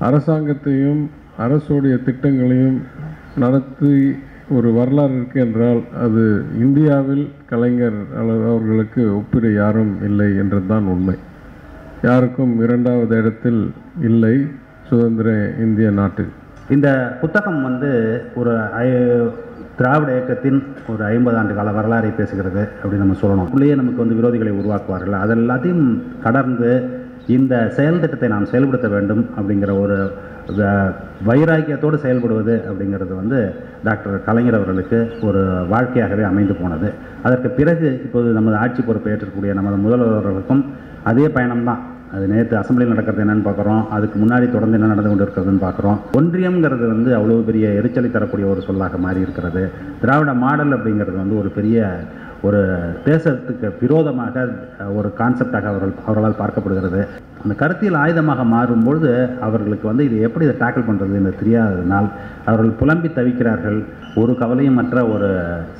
அரசாங்கத்தையும் அரசுடைய திட்டங்களையும் நடத்தி ஒரு வரலாறு இருக்கு என்றால் அது இந்தியாவில் கலைஞர் அவர்களுக்கு ஒப்பிட யாரும் இல்லை என்றுதான் உண்மை. யாருக்கும் இரண்டாவது இடத்தில் இல்லை சுதந்திர இந்திய நாட்டில். இந்த புத்தகம் வந்து ஒரு ஐ- திராவிட இயக்கத்தின் ஒரு ஐம்பது ஆண்டு கால வரலாறை பேசுகிறது அப்படின்னு நம்ம சொல்லணும். உள்ளேயே நமக்கு வந்து விரோதிகளை உருவாக்குவார்கள். அதெல்லாத்தையும் கடந்து இந்த செயல் திட்டத்தை நாம் செயல்படுத்த வேண்டும் அப்படிங்கிற ஒரு வைராக்கியத்தோடு செயல்படுவது அப்படிங்கிறது வந்து டாக்டர் கலைஞர் அவர்களுக்கு ஒரு வாழ்க்கையாகவே அமைந்து போனது. அதற்கு பிறகு இப்போது நமது ஆட்சி பொறுப்பை ஏற்றக்கூடிய நமது முதல்வர்களுக்கும் அதே பயணம்தான் அது நேற்று அசம்பிளியில் நடக்கிறது என்னன்னு பார்க்குறோம். அதுக்கு முன்னாடி தொடர்ந்து என்ன நடந்து கொண்டு இருக்கிறதுன்னு பார்க்குறோம். ஒன்றியம்ங்கிறது வந்து அவ்வளோ பெரிய எரிச்சலை தரக்கூடிய ஒரு சொல்லாக மாறி இருக்கிறது திராவிட மாடல் அப்படிங்கிறது வந்து ஒரு பெரிய ஒரு தேசத்துக்கு விரோதமாக ஒரு கான்செப்டாக அவர்கள் அவர்களால் பார்க்கப்படுகிறது. அந்த கருத்தியல் ஆயுதமாக மாறும்பொழுது அவர்களுக்கு வந்து இது எப்படி இதை டேக்கிள் பண்ணுறது என்று தெரியாததினால் அவர்கள் புலம்பி தவிக்கிறார்கள். ஒரு கவலையும் மற்ற ஒரு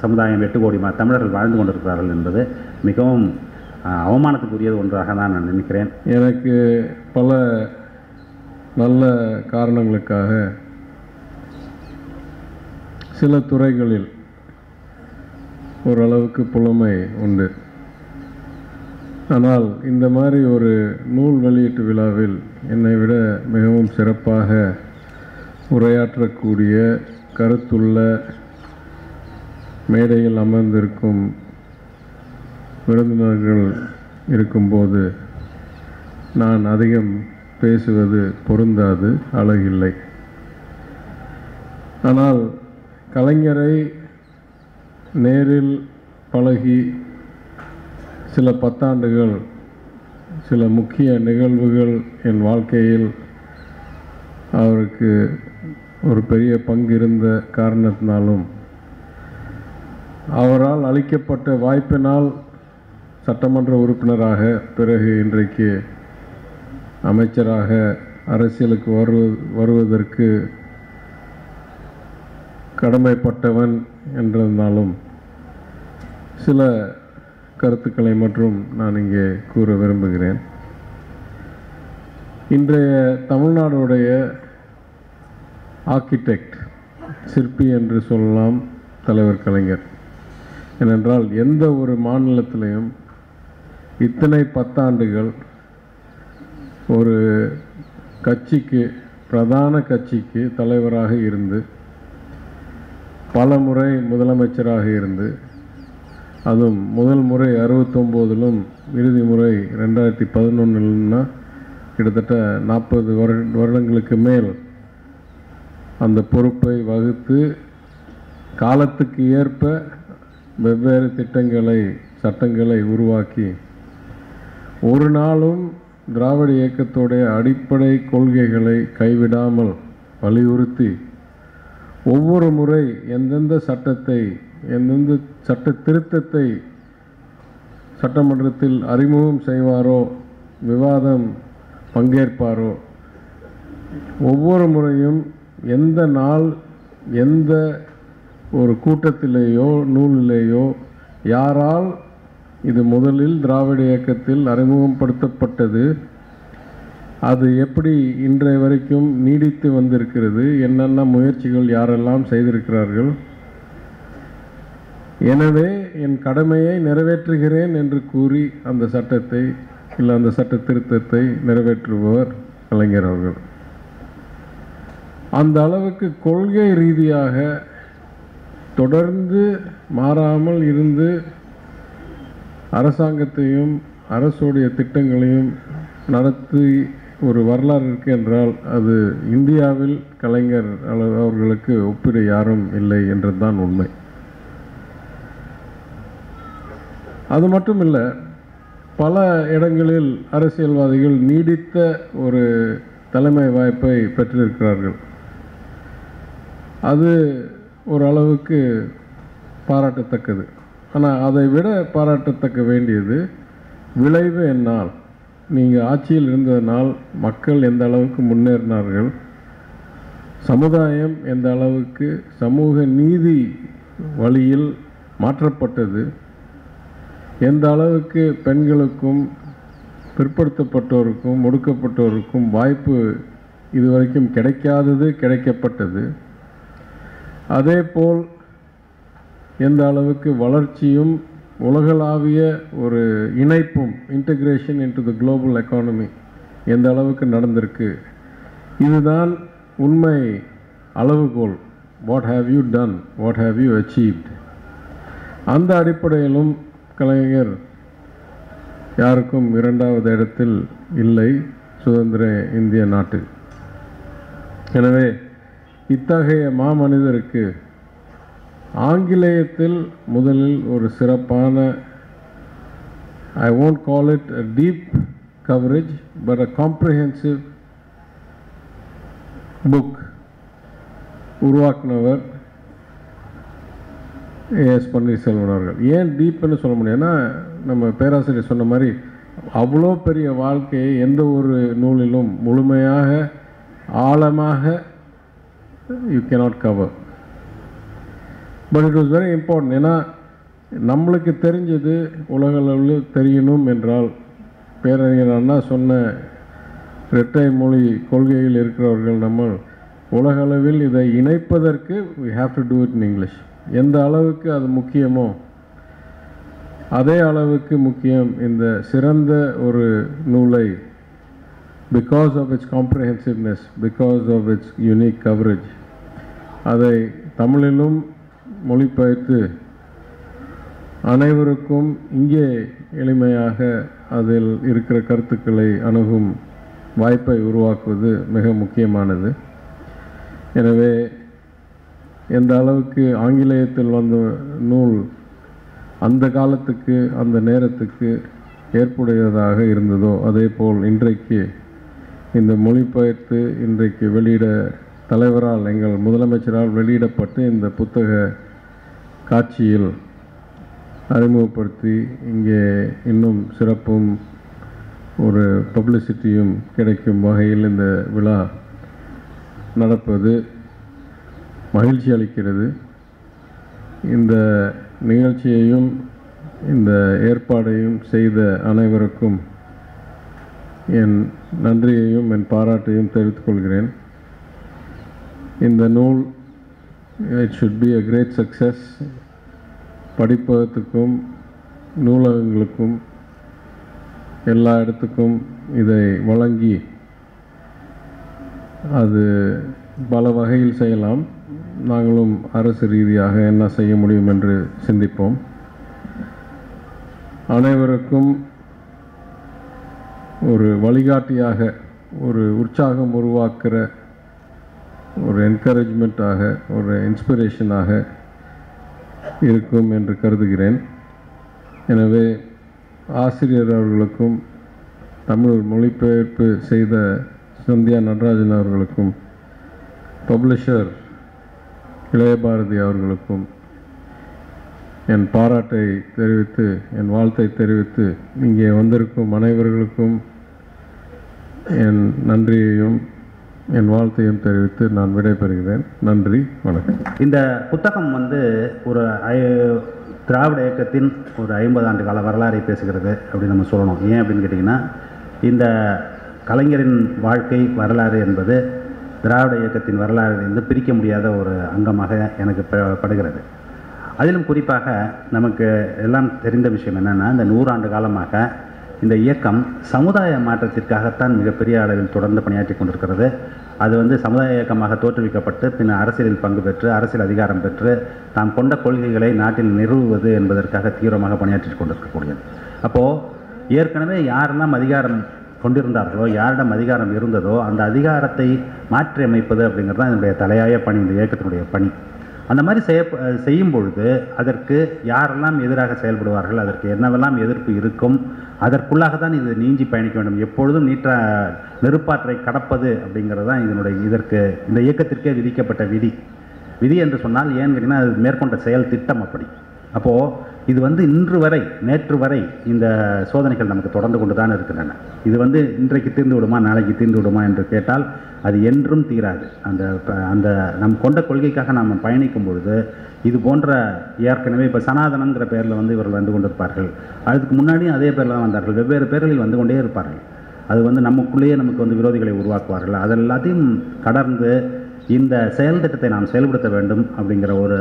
சமுதாயம் எட்டு கோடி தமிழர்கள் வாழ்ந்து கொண்டிருக்கிறார்கள் என்பது மிகவும் அவமானத்துக்குரியது ஒன்றாக தான் நான் நினைக்கிறேன். எனக்கு பல நல்ல காரணங்களுக்காக சில துறைகளில் ஓரளவுக்கு புலமை உண்டு. ஆனால் இந்த மாதிரி ஒரு நூல் வெளியீட்டு விழாவில் என்னை விட மிகவும் சிறப்பாக உரையாற்றக்கூடிய கருத்துள்ள மேடையில் அமர்ந்திருக்கும் விருந்தினர்கள் இருக்கும்போது நான் அதிகம் பேசுவது பொருந்தாது அழகில்லை. ஆனால் கலைஞரை நேரில் பழகி சில பத்தாண்டுகள் சில முக்கிய நிகழ்வுகள் என் வாழ்க்கையில் அவருக்கு ஒரு பெரிய பங்கு இருந்த காரணத்தினாலும் அவரால் அளிக்கப்பட்ட வாய்ப்பினால் சட்டமன்ற உறுப்பினராக பிறகு இன்றைக்கு அமைச்சராக அரசியலுக்கு வருவ வருவதற்கு கடமைப்பட்டவன் என்றிருந்தாலும் சில கருத்துக்களை மற்றும் நான் இங்கே கூற விரும்புகிறேன். இன்றைய தமிழ்நாடுடைய ஆர்கிடெக்ட் சிற்பி என்று சொல்லலாம் தலைவர் கலைஞர். ஏனென்றால் எந்த ஒரு மாநிலத்திலையும் இத்தனை பத்தாண்டுகள் ஒரு கட்சிக்கு பிரதான கட்சிக்கு தலைவராக இருந்து பல முறை முதலமைச்சராக இருந்து அதுவும் முதல் முறை அறுபத்தொம்போதிலும் இறுதி முறை ரெண்டாயிரத்தி பதினொன்றுலன்னா கிட்டத்தட்ட நாற்பது வருட வருடங்களுக்கு மேல் அந்த பொறுப்பை வகுத்து காலத்துக்கு ஏற்ப வெவ்வேறு திட்டங்களை சட்டங்களை உருவாக்கி ஒரு நாளும் திராவிட இயக்கத்துடைய அடிப்படை கொள்கைகளை கைவிடாமல் வலியுறுத்தி ஒவ்வொரு முறை எந்தெந்த சட்டத்தை எந்தெந்த சட்ட திருத்தத்தை சட்டமன்றத்தில் அறிமுகம் செய்வாரோ விவாதம் பங்கேற்பாரோ ஒவ்வொரு முறையும் எந்த நாள் எந்த ஒரு கூட்டத்திலேயோ நூலிலேயோ யாரால் இது முதலில் திராவிட இயக்கத்தில் அறிமுகப்படுத்தப்பட்டது அது எப்படி இன்றைய வரைக்கும் நீடித்து வந்திருக்கிறது என்னென்ன முயற்சிகள் யாரெல்லாம் செய்திருக்கிறார்கள் எனவே என் கடமையை நிறைவேற்றுகிறேன் என்று கூறி அந்த சட்டத்தை இல்லை அந்த சட்ட திருத்தத்தை நிறைவேற்றுபவர் கலைஞர் அவர்கள். அந்த அளவுக்கு கொள்கை ரீதியாக தொடர்ந்து மாறாமல் இருந்து அரசாங்கத்தையும் அரசுடைய திட்டங்களையும் நடத்தி ஒரு வரலாறு இருக்கு என்றால் அது இந்தியாவில் கலைஞர் அவர்களுக்கு ஒப்பிட யாரும் இல்லை என்றுதான் உண்மை. அது மட்டும் இல்லை பல இடங்களில் அரசியல்வாதிகள் நீடித்த ஒரு தலைமை வாய்ப்பை பெற்றிருக்கிறார்கள். அது ஓரளவுக்கு பாராட்டத்தக்கது. ஆனால் அதை விட பாராட்டத்தக்க வேண்டியது விளைவு என்னால். நீங்கள் ஆட்சியில் இருந்ததனால் மக்கள் எந்த அளவுக்கு முன்னேறினார்கள் சமுதாயம் எந்த அளவுக்கு சமூக நீதி வழியில் மாற்றப்பட்டது எந்த அளவுக்கு பெண்களுக்கும் பிற்படுத்தப்பட்டோருக்கும் ஒடுக்கப்பட்டோருக்கும் வாய்ப்பு இதுவரைக்கும் கிடைக்காதது கிடைக்கப்பட்டது. அதேபோல் எந்த அளவுக்கு வளர்ச்சியும் உலகளாவிய ஒரு இணைப்பும் integration into the global economy எந்த அளவுக்கு நடந்திருக்கு இதுதான் உண்மை அளவுகோல். What have you done what have you achieved அந்த அடிப்படையிலும் கலைஞர். யாருக்கும் இரண்டாவது இடத்தில் இல்லை சுதந்திர இந்திய நாட்டில். எனவே இத்தகைய மாமனிதருக்கு ஆங்கிலேயத்தில் முதலில் ஒரு சிறப்பான I won't call it a deep coverage but a comprehensive book உருவாக்குனவர் S Panneerselvan அவர்கள். ஏன் டீப்னு சொல்ல முடியும்னா நம்ம பேராசிரியர் சொன்ன மாதிரி அவ்வளோ பெரிய வாழ்க்கையை எந்த ஒரு நூலிலும் முழுமையாக ஆழமாக you cannot cover but it was very important ஏன்னா நம்மளுக்கு தெரிஞ்சது உலக அளவில் தெரியணும் என்றால் பேரறிஞர் அண்ணா சொன்ன இரட்டை மொழி கொள்கையில் இருக்கிறவர்கள் நம்ம உலகளவில் இதை இணைப்பதற்கு we have to do it in English எந்த அளவுக்கு அது முக்கியமோ அதே அளவுக்கு முக்கியம் இந்த சிறந்த ஒரு நூலை because of its comprehensiveness because of its unique coverage அதை தமிழிலும் மொழிபெயர்த்து அனைவருக்கும் இங்கே எளிமையாக அதில் இருக்கிற கருத்துக்களை அணுகும் வாய்ப்பை உருவாக்குவது மிக முக்கியமானது. எனவே எந்த அளவுக்கு ஆங்கிலேயத்தில் வந்த நூல் அந்த காலத்துக்கு அந்த நேரத்துக்கு ஏற்புடையதாக இருந்ததோ அதே போல் இன்றைக்கு இந்த மொழிபெயர்த்து இன்றைக்கு வெளியிட தலைவரால் எங்கள் முதலமைச்சரால் வெளியிடப்பட்டு இந்த புத்தக காட்சியில் அறிமுகப்படுத்தி இங்கே இன்னும் சிறப்பும் ஒரு பப்ளிசிட்டியும் கிடைக்கும் வகையில் இந்த விழா நடப்பது. மகிழ்ச்சி அளிக்கிறது. இந்த நிகழ்ச்சியையும் இந்த ஏற்பாடையும் செய்த அனைவருக்கும் என் நன்றியையும் என் பாராட்டையும் தெரிவித்துக் கொள்கிறேன். இந்த நூல் it should be a great success படிப்பகத்துக்கும் நூலகங்களுக்கும் எல்லா இடத்துக்கும் இதை வழங்கி அது பல வகையில் செய்யலாம். நாங்களும் அரசு ரீதியாக என்ன செய்ய முடியும் என்று சிந்திப்போம். அனைவருக்கும் ஒரு வழிகாட்டியாக ஒரு உற்சாகம் உருவாக்குற ஒரு என்கரேஜ்மெண்ட்டாக ஒரு இன்ஸ்பிரேஷனாக இருக்கும் என்று கருதுகிறேன். எனவே ஆசிரியர் அவர்களுக்கும் தமிழ் மொழிபெயர்ப்பு செய்த சந்தியா நடராஜன் அவர்களுக்கும் பப்ளிஷர் இளையபாரதி அவர்களுக்கும் என் பாராட்டை தெரிவித்து என் வாழ்த்தை தெரிவித்து இங்கே வந்திருக்கும் அனைவர்களுக்கும் என் நன்றியையும் என் வாழ்த்தையும் தெரிவித்து நான் விடைபெறுகிறேன். நன்றி வணக்கம். இந்த புத்தகம் வந்து ஒரு ஐ- திராவிட இயக்கத்தின் ஒரு ஐம்பது ஆண்டு கால வரலாறை பேசுகிறது அப்படின்னு நம்ம சொல்லணும். ஏன் அப்படின்னு கேட்டிங்கன்னா இந்த கலைஞரின் வாழ்க்கை வரலாறு என்பது திராவிட இயக்கத்தின் வரலாறிலிருந்து பிரிக்க முடியாத ஒரு அங்கமாக எனக்கு ப- படுகிறது. அதிலும் குறிப்பாக நமக்கு எல்லாம் தெரிந்த விஷயம் என்னென்னா இந்த நூறாண்டு காலமாக இந்த இயக்கம் சமுதாய மாற்றத்திற்காகத்தான் மிகப்பெரிய அளவில் தொடர்ந்து பணியாற்றி கொண்டிருக்கிறது. அது வந்து சமுதாய இயக்கமாக தோற்றுவிக்கப்பட்டு பின் அரசியலில் பங்கு பெற்று அரசியல் அதிகாரம் பெற்று தாம் கொண்ட கொள்கைகளை நாட்டில் நிறுவுவது என்பதற்காக தீவிரமாக பணியாற்றி கொண்டிருக்கக்கூடியது. அப்போது ஏற்கனவே யாரெல்லாம் அதிகாரம் கொண்டிருந்தார்களோ யாரிடம் அதிகாரம் இருந்ததோ அந்த அதிகாரத்தை மாற்றி அமைப்பது அப்படிங்கிறது தான் என்னுடைய தலையாய பணி இந்த இயக்கத்தினுடைய பணி. அந்த மாதிரி செய்ய செய்யும் பொழுது அதற்கு யாரெல்லாம் எதிராக செயல்படுவார்கள் அதற்கு என்னவெல்லாம் எதிர்ப்பு இருக்கும் அதற்குள்ளாக தான் இது நீஞ்சி பயணிக்க வேண்டும் எப்பொழுதும் நீற்ற நெருப்பாற்றை கடப்பது அப்படிங்கிறது தான் இதனுடைய இதற்கு இந்த இயக்கத்திற்கே விதிக்கப்பட்ட விதி. விதி என்று சொன்னால் ஏன்னு கேட்டிங்கன்னா அது மேற்கொண்ட செயல் திட்டம் அப்படி. அப்போது இது வந்து இன்று வரை நேற்று வரை இந்த சோதனைகள் நமக்கு தொடர்ந்து கொண்டு தான் இருக்கின்றன. இது வந்து இன்றைக்கு தீர்ந்து விடுமா நாளைக்கு தீர்ந்து விடுமா என்று கேட்டால் அது என்றும் தீராது. அந்த ப- அந்த நம் கொண்ட கொள்கைக்காக நாம் பயணிக்கும் பொழுது இது போன்ற ஏற்கனவே இப்போ சனாதனங்கிற பேரில் வந்து இவர்கள் வந்து கொண்டிருப்பார்கள். அதுக்கு முன்னாடியும் அதே பேரில் தான் வந்தார்கள். வெவ்வேறு பேர்களில் வந்து கொண்டே இருப்பார்கள். அது வந்து நமக்குள்ளேயே நமக்கு வந்து விரோதிகளை உருவாக்குவார்கள். அதெல்லாத்தையும் கடந்து இந்த செயல் திட்டத்தை நாம் செயல்படுத்த வேண்டும் அப்படிங்கிற ஒரு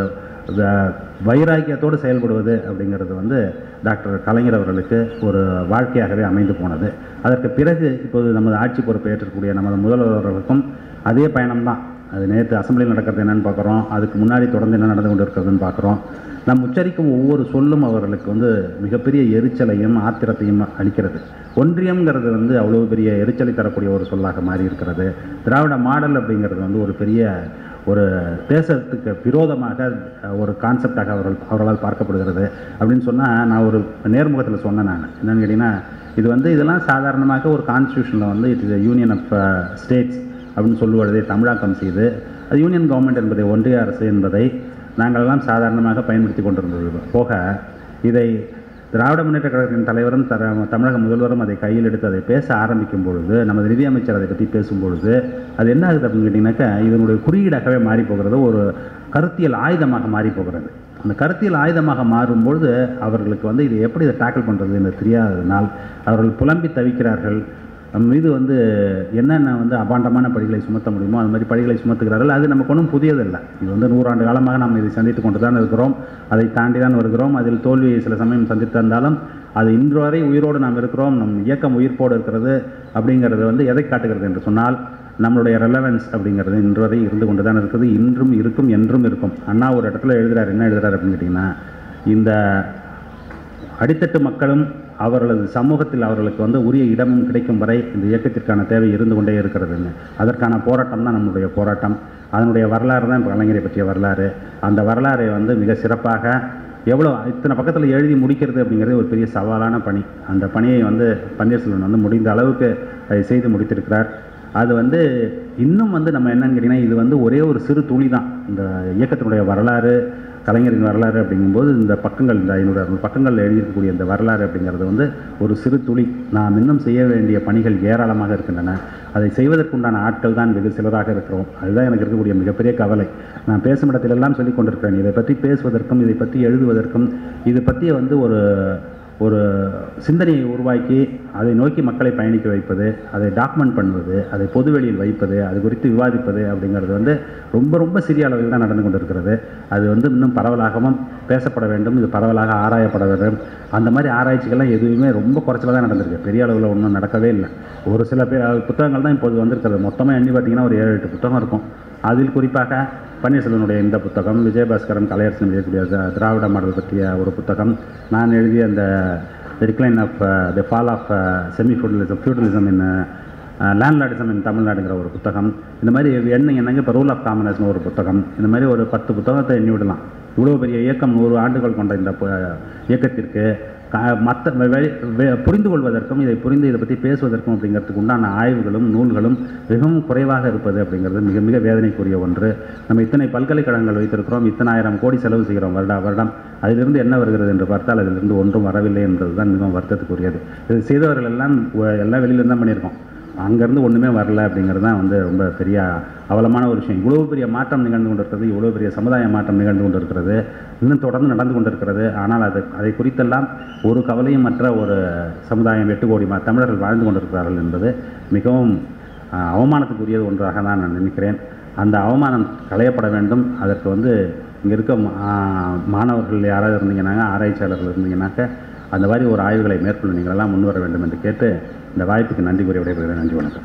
வைராக்கியத்தோடு செயல்படுவது அப்படிங்கிறது வந்து டாக்டர் கலைஞர் அவர்களுக்கு ஒரு வாழ்க்கையாகவே அமைந்து போனது. அதற்கு பிறகு இப்போது நமது ஆட்சி பொறுப்பை ஏற்றக்கூடிய நமது முதல்வர்களுக்கும் அதே பயணம்தான். அது நேற்று அசம்பிளியில் நடக்கிறது என்னென்னு பார்க்குறோம். அதுக்கு முன்னாடி தொடர்ந்து என்ன நடந்து கொண்டு இருக்கிறதுன்னு பார்க்குறோம். நம் உச்சரிக்கும் ஒவ்வொரு சொல்லும் அவர்களுக்கு வந்து மிகப்பெரிய எரிச்சலையும் ஆத்திரத்தையும் அளிக்கிறது. ஒன்றியம்ங்கிறது வந்து அவ்வளோ பெரிய எரிச்சலை தரக்கூடிய ஒரு சொல்லாக மாறி இருக்கிறது திராவிட மாடல் அப்படிங்கிறது வந்து ஒரு பெரிய ஒரு தேசத்துக்கு விரோதமாக ஒரு கான்செப்டாக அவர்கள் அவர்களால் பார்க்கப்படுகிறது. அப்படின்னு சொன்னால் நான் ஒரு நேர்முகத்தில் சொன்னேன் நான். என்னென்னு கேட்டிங்கன்னா இது வந்து இதெல்லாம் சாதாரணமாக ஒரு கான்ஸ்டியூஷனில் வந்து it is union of states அப்படின்னு சொல்லுவதை தமிழாக்கம் செய்து அது யூனியன் கவர்மெண்ட் என்பதை ஒன்றிய அரசு என்பதை நாங்கள் எல்லாம் சாதாரணமாக பயன்படுத்தி கொண்டிருந்தோம் போக இதை திராவிட முன்னேற்ற கழகத்தின் தலைவரும் த தமிழக முதல்வரும் அதை கையில் எடுத்து அதை பேச ஆரம்பிக்கும் பொழுது நமது நிதியமைச்சர் அதை பற்றி பேசும்பொழுது அது என்ன ஆகுது அப்படின்னு கேட்டிங்கனாக்கா இதனுடைய குறியீடாகவே மாறி போகிறது ஒரு கருத்தியல் ஆயுதமாக மாறி போகிறது அந்த கருத்தியல் ஆயுதமாக மாறும்பொழுது அவர்களுக்கு வந்து இதை எப்படி இதை டேக்கிள் பண்ணுறது என்று தெரியாததினால் அவர்கள் புலம்பி தவிக்கிறார்கள். நம் மீது வந்து என்னென்ன வந்து அபாண்டமான படிகளை சுமத்த முடியுமோ அது மாதிரி படிகளை சுமத்துகிறார்கள். அது நமக்கு ஒன்றும் புதியதில்லை. இது வந்து நூறாண்டு காலமாக நாம் இதை சந்தித்து கொண்டு தான் இருக்கிறோம். அதை தாண்டி தான் வருகிறோம். அதில் தோல்வியை சில சமயம் சந்தித்திருந்தாலும் அது இன்று வரை உயிரோடு நாம் இருக்கிறோம். நம் இயக்கம் உயிர்ப்போடு இருக்கிறது அப்படிங்கிறது வந்து எதை காட்டுகிறது என்று சொன்னால் நம்மளுடைய ரெலவென்ஸ் அப்படிங்கிறது இன்று வரை இருந்து கொண்டு தான் இருக்குது. இன்றும் இருக்கும் என்றும் இருக்கும். அண்ணா ஒரு இடத்துல எழுதுகிறார் என்ன எழுதுகிறார் அப்படின்னு கேட்டிங்கன்னா இந்த அடித்தட்டு மக்களும் அவர்களது சமூகத்தில் அவர்களுக்கு வந்து உரிய இடமும் கிடைக்கும் வரை இந்த இயக்கத்திற்கான தேவை இருந்து கொண்டே இருக்கிறதுன்னு அதற்கான போராட்டம் தான் நம்முடைய போராட்டம். அதனுடைய வரலாறு தான் இப்போ கலைஞரை பற்றிய வரலாறு. அந்த வரலாறை வந்து மிக சிறப்பாக எவ்வளோ இத்தனை பக்கத்தில் எழுதி முடிக்கிறது அப்படிங்கிறது ஒரு பெரிய சவாலான பணி. அந்த பணியை வந்து பன்னீர்செல்வன் வந்து முடிந்த அளவுக்கு அதை செய்து முடித்திருக்கிறார். அது வந்து இன்னும் வந்து நம்ம என்னன்னு கேட்டிங்கன்னா இது வந்து ஒரே ஒரு சிறு துளி தான். இந்த இயக்கத்தினுடைய வரலாறு கலைஞரின் வரலாறு அப்படிங்கும்போது இந்த பக்கங்கள் இந்த ஐநூறு அறுநூறு பக்கங்களில் எழுதியிருக்கக்கூடிய இந்த வரலாறு அப்படிங்கிறது வந்து ஒரு சிறு துளி. நாம் இன்னும் செய்ய வேண்டிய பணிகள் ஏராளமாக இருக்கின்றன. அதை செய்வதற்குண்டான ஆட்கள் தான் வெகு சிலராக இருக்கிறோம். அதுதான் எனக்கு இருக்கக்கூடிய மிகப்பெரிய கவலை. நான் பேசும் இடத்திலெல்லாம் சொல்லிக் கொண்டிருக்கிறேன். இதை பற்றி பேசுவதற்கும் இதை பற்றி எழுதுவதற்கும் இது பற்றி வந்து ஒரு ஒரு சிந்தனையை உருவாக்கி அதை நோக்கி மக்களை பயணிக்க வைப்பது அதை டாக்குமெண்ட் பண்ணுவது அதை பொதுவெளியில் வைப்பது அது குறித்து விவாதிப்பது அப்படிங்கிறது வந்து ரொம்ப ரொம்ப சிறிய அளவில் தான் நடந்து கொண்டிருக்கிறது. அது வந்து இன்னும் பரவலாகவும் பேசப்பட வேண்டும் இது பரவலாக ஆராயப்பட வேண்டும். அந்த மாதிரி ஆராய்ச்சிகள்லாம் எதுவுமே ரொம்ப குறைச்சலாக தான் நடந்திருக்கு. பெரிய அளவில் ஒன்றும் நடக்கவே இல்லை. ஒரு சில பே புத்தகங்கள் தான் இப்போது வந்திருக்கிறது. மொத்தமாக எண்ணி பார்த்தீங்கன்னா ஒரு ஏழு எட்டு புத்தகம் இருக்கும். அதில் குறிப்பாக பன்னீர்செல்வனுடைய இந்த புத்தகம் விஜயபாஸ்கரன் கலையரசன் எழுதக்கூடிய திராவிட மாடல் பற்றிய ஒரு புத்தகம். நான் எழுதிய அந்த decline of the fall of semi feudalism feudalism in landlordism in தமிழ்நாடுங்கிற ஒரு புத்தகம். இந்த மாதிரி என்ன என்னங்க இப்போ ரூல் ஆஃப் காமனஸ்னு ஒரு புத்தகம்? இந்த மாதிரி ஒரு பத்து புத்தகத்தை எண்ணி விடலாம். இவ்வளோ பெரிய இயக்கம் நூறு ஆண்டுகள் கொண்ட இந்த பு- இயக்கத்திற்கு மற்ற புரிந்து கொள்வதற்கும் இதை புரிந்து இதை பற்றி பேசுவதற்கும் அப்படிங்கிறதுக்கு உண்டான ஆய்வுகளும் நூல்களும் மிகவும் குறைவாக இருப்பது அப்படிங்கிறது மிக மிக வேதனைக்குரிய ஒன்று. நம்ம இத்தனை பல்கலைக்கழகங்கள் வைத்திருக்கிறோம் இத்தனாயிரம் கோடி செலவு செய்கிறோம் வருடா வருடம். அதிலிருந்து என்ன வருகிறது என்று பார்த்தால் அதிலிருந்து ஒன்றும் வரவில்லை என்பது தான் மிகவும் வருத்தத்துக்குரியது. இது செய்தவர்கள் எல்லாம் எல்லாம் வெளியிலிருந்து தான் பண்ணியிருக்கோம். அங்கேருந்து ஒன்றுமே வரல அப்படிங்கிறது தான் வந்து ரொம்ப பெரிய அவலமான ஒரு விஷயம். இவ்வளோ பெரிய மாற்றம் நிகழ்ந்து கொண்டிருக்கிறது இவ்வளோ பெரிய சமுதாய மாற்றம் நிகழ்ந்து கொண்டு இருக்கிறது இன்னும் தொடர்ந்து நடந்து கொண்டு இருக்கிறது ஆனால் அது அதை குறித்தெல்லாம் ஒரு கவலையும் மற்ற ஒரு சமுதாயம் எட்டு கோடி மா- தமிழர்கள் வாழ்ந்து கொண்டிருக்கிறார்கள் என்பது மிகவும் அவமானத்துக்குரியது ஒன்றாக தான் நான் நினைக்கிறேன். அந்த அவமானம் களையப்பட வேண்டும். அதற்கு வந்து இங்கே இருக்க மா- மாணவர்கள் யாராவது இருந்தீங்கன்னாங்க ஆராய்ச்சியாளர்கள் இருந்தீங்கன்னாக்க அந்த மாதிரி ஒரு ஆய்வுகளை மேற்கொள்ள நீங்களெல்லாம் முன்வர வேண்டும் என்று கேட்டு இந்த வாய்ப்புக்கு நன்றி கூறி விடைபெறுகிறேன். நன்றி வணக்கம்.